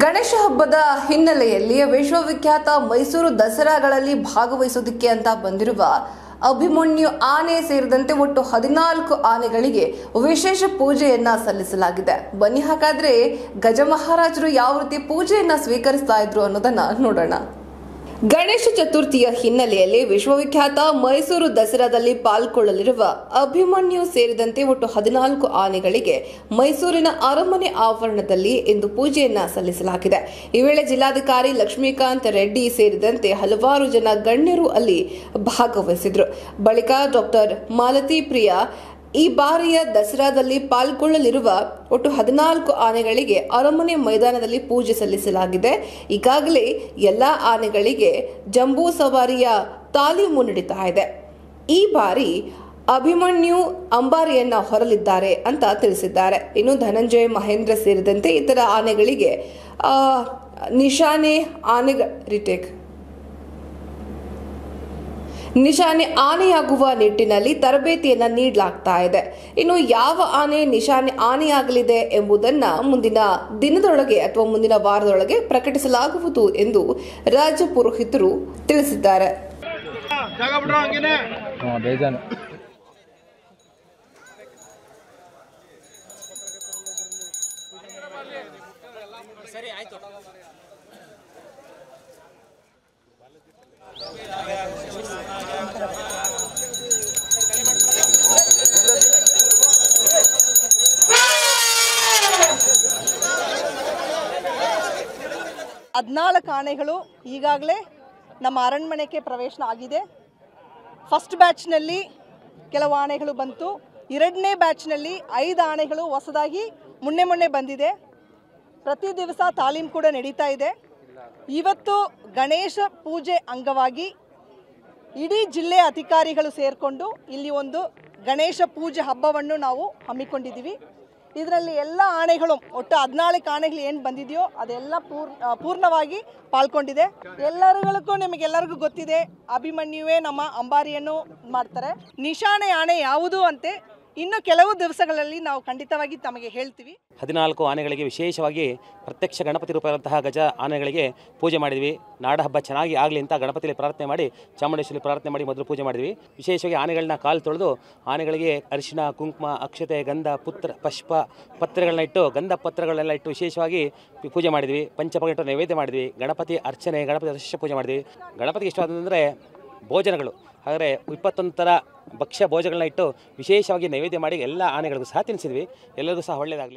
ಗಣೇಶ ಹಬ್ಬದ ಹಿನ್ನೆಲೆಯಲ್ಲಿ ವಿಶ್ವವಿಖ್ಯಾತ ಮೈಸೂರು ದಸರಾಗಳಲ್ಲಿ ಭಾಗವಹಿಸೋದಕ್ಕೆ ಅಂತ ಬಂದಿರುವ ಅಭಿಮನ್ಯು ಆನೆ ಸೇರಿದಂತೆ ಒಟ್ಟು ಹದಿನಾಲ್ಕು ಆನೆಗಳಿಗೆ ವಿಶೇಷ ಪೂಜೆಯನ್ನ ಸಲ್ಲಿಸಲಾಗಿದೆ. ಬನ್ನಿ ಹಾಗಾದ್ರೆ ಗಜಮಹಾರಾಜರು ಯಾವ ರೀತಿ ಪೂಜೆಯನ್ನ ಸ್ವೀಕರಿಸ್ತಾ ಇದ್ರು ಅನ್ನೋದನ್ನ ನೋಡೋಣ. ಗಣೇಶ ಚತುರ್ಥಿಯ ಹಿನ್ನೆಲೆಯಲ್ಲಿ ವಿಶ್ವವಿಖ್ಯಾತ ಮೈಸೂರು ದಸರಾದಲ್ಲಿ ಪಾಲ್ಗೊಳ್ಳಲಿರುವ ಅಭಿಮನ್ಯು ಸೇರಿದಂತೆ ಒಟ್ಟು ಹದಿನಾಲ್ಕು ಆನೆಗಳಿಗೆ ಮೈಸೂರಿನ ಅರಮನೆ ಆವರಣದಲ್ಲಿ ಇಂದು ಪೂಜೆಯನ್ನ ಸಲ್ಲಿಸಲಾಗಿದೆ. ಈ ವೇಳೆ ಜಿಲ್ಲಾಧಿಕಾರಿ ಲಕ್ಷ್ಮೀಕಾಂತ್ ರೆಡ್ಡಿ ಸೇರಿದಂತೆ ಹಲವಾರು ಜನ ಗಣ್ಯರು ಅಲ್ಲಿ ಭಾಗವಹಿಸಿದ್ರು. ಬಳಿಕ ಡಾಕ್ಟರ್ ಮಾಲತಿ ಪ್ರಿಯಾ ಈ ಬಾರಿಯ ದಸರಾದಲ್ಲಿ ಪಾಲ್ಗೊಳ್ಳಲಿರುವ ಒಟ್ಟು ಹದಿನಾಲ್ಕು ಆನೆಗಳಿಗೆ ಅರಮನೆ ಮೈದಾನದಲ್ಲಿ ಪೂಜೆ ಸಲ್ಲಿಸಲಾಗಿದೆ. ಈಗಾಗಲೇ ಎಲ್ಲ ಆನೆಗಳಿಗೆ ಜಂಬೂ ಸವಾರಿಯ ತಾಲೀಮು ನಡೀತಾ ಇದೆ. ಈ ಬಾರಿ ಅಭಿಮನ್ಯು ಅಂಬಾರಿಯನ್ನ ಹೊರಲಿದ್ದಾರೆ ಅಂತ ತಿಳಿಸಿದ್ದಾರೆ. ಇನ್ನು ಧನಂಜಯ ಮಹೇಂದ್ರ ಸೇರಿದಂತೆ ಇತರ ಆನೆಗಳಿಗೆ ನಿಶಾನೆ ಆನೆಗ ರಿಟೇಕ್ ನಿಶಾನೆ ಆನೆಯಾಗುವ ನಿಟ್ಟಿನಲ್ಲಿ ತರಬೇತಿಯನ್ನ ನೀಡಲಾಗ್ತಾ ಇದೆ. ಇನ್ನು ಯಾವ ಆನೆ ನಿಶಾನೆ ಆನೆಯಾಗಲಿದೆ ಎಂಬುದನ್ನ ಮುಂದಿನ ದಿನದೊಳಗೆ ಅಥವಾ ಮುಂದಿನ ವಾರದೊಳಗೆ ಪ್ರಕಟಿಸಲಾಗುವುದು ಎಂದು ರಾಜ್ಯ ಪುರೋಹಿತರು ತಿಳಿಸಿದ್ದಾರೆ. ಹದಿನಾಲ್ಕು ಆನೆಗಳು ಈಗಾಗಲೇ ನಮ್ಮ ಅರಣ್ಮನೆಗೆ ಪ್ರವೇಶನ ಆಗಿದೆ. ಫಸ್ಟ್ ಬ್ಯಾಚ್ನಲ್ಲಿ ಕೆಲವು ಆನೆಗಳು ಬಂತು. ಎರಡನೇ ಬ್ಯಾಚ್ನಲ್ಲಿ ಐದು ಆನೆಗಳು ಹೊಸದಾಗಿ ಮುನ್ನೆ ಮೊನ್ನೆ ಬಂದಿದೆ. ಪ್ರತಿ ದಿವಸ ತಾಲೀಮ್ ಕೂಡ ನಡೀತಾ ಇದೆ. ಇವತ್ತು ಗಣೇಶ ಪೂಜೆ ಅಂಗವಾಗಿ ಇಡೀ ಜಿಲ್ಲೆಯ ಅಧಿಕಾರಿಗಳು ಸೇರಿಕೊಂಡು ಇಲ್ಲಿ ಒಂದು ಗಣೇಶ ಪೂಜೆ ಹಬ್ಬವನ್ನು ನಾವು ಹಮ್ಮಿಕೊಂಡಿದ್ದೀವಿ. ಇದರಲ್ಲಿ ಎಲ್ಲ ಆಣೆಗಳು ಒಟ್ಟು ಹದಿನಾಲ್ಕು ಆಣೆಗಳು ಏನು ಬಂದಿದೆಯೋ ಅದೆಲ್ಲ ಪೂರ್ಣ ಪೂರ್ಣವಾಗಿ ಪಾಲ್ಗೊಂಡಿದೆ. ಎಲ್ಲರಿಗೂ ನಿಮಗೆಲ್ಲರಿಗೂ ಗೊತ್ತಿದೆ, ಅಭಿಮನ್ಯುವೇ ನಮ್ಮ ಅಂಬಾರಿಯನ್ನು ಮಾಡ್ತಾರೆ. ನಿಶಾನೆ ಆಣೆ ಯಾವುದು ಅಂತೆ ಇನ್ನು ಕೆಲವು ದಿವಸಗಳಲ್ಲಿ ನಾವು ಖಂಡಿತವಾಗಿ ತಮಗೆ ಹೇಳ್ತೀವಿ. ಹದಿನಾಲ್ಕು ಆನೆಗಳಿಗೆ ವಿಶೇಷವಾಗಿ ಪ್ರತ್ಯಕ್ಷ ಗಣಪತಿ ರೂಪದಂತಹ ಗಜ ಆನೆಗಳಿಗೆ ಪೂಜೆ ಮಾಡಿದ್ವಿ. ನಾಡಹಬ್ಬ ಚೆನ್ನಾಗಿ ಆಗಲಿ ಅಂತ ಗಣಪತಿಯಲ್ಲಿ ಪ್ರಾರ್ಥನೆ ಮಾಡಿ ಚಾಮುಂಡೇಶ್ವರಿ ಪ್ರಾರ್ಥನೆ ಮಾಡಿ ಮೊದಲು ಪೂಜೆ ಮಾಡಿದ್ವಿ. ವಿಶೇಷವಾಗಿ ಆನೆಗಳನ್ನ ಕಾಲು ತೊಳೆದು ಆನೆಗಳಿಗೆ ಅರಿಶಿನ, ಕುಂಕುಮ, ಅಕ್ಷತೆ, ಗಂಧ, ಪುತ್ರ ಪುಷ್ಪ ಪತ್ರಗಳನ್ನ ಇಟ್ಟು ಗಂಧ ಪತ್ರಗಳನ್ನೆಲ್ಲ ಇಟ್ಟು ವಿಶೇಷವಾಗಿ ಪೂಜೆ ಮಾಡಿದ್ವಿ. ಪಂಚಪಗ ಇಟ್ಟು ನೈವೇದ್ಯ ಮಾಡಿದ್ವಿ. ಗಣಪತಿ ಅರ್ಚನೆ, ಗಣಪತಿ ಅರ್ಶ ಪೂಜೆ ಮಾಡಿದ್ವಿ. ಗಣಪತಿಗೆ ಇಷ್ಟವಾದಂದರೆ ಭೋಜನಗಳು. ಆದರೆ ಇಪ್ಪತ್ತೊಂದು ಥರ ಭಕ್ಷ್ಯ ಭೋಜಗಳನ್ನ ಇಟ್ಟು ವಿಶೇಷವಾಗಿ ನೈವೇದ್ಯ ಮಾಡಿ ಎಲ್ಲ ಆನೆಗಳಿಗೂ ಸಹ ತಿನ್ನಿಸಿದ್ವಿ ಎಲ್ಲರಿಗೂ ಸಹ ಒಳ್ಳೆಯದಾಗಲಿ